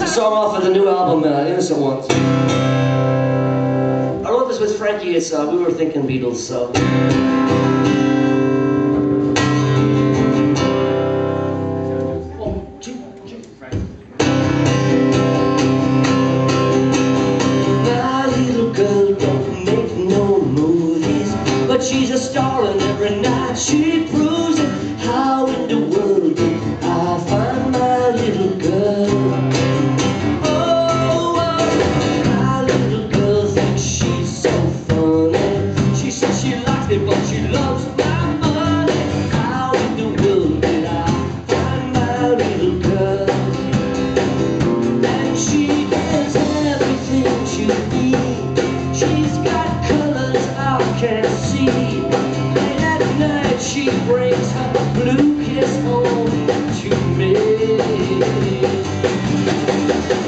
It's a song off of the new album, uh, Innocent Ones. I wrote this with Frankie. It's uh, we were thinking Beatles, so. She's a star and every night she I can't see. Late at night she brings her blue kiss home to me.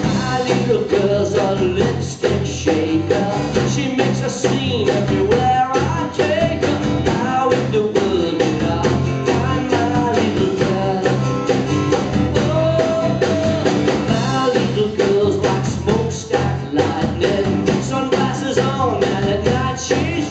My little girl's a lipstick shaker. She makes a scene everywhere I take her. How in the world did I find my little girl? Oh, My little girl's like smokestack lightning. Sunglasses on and at night she's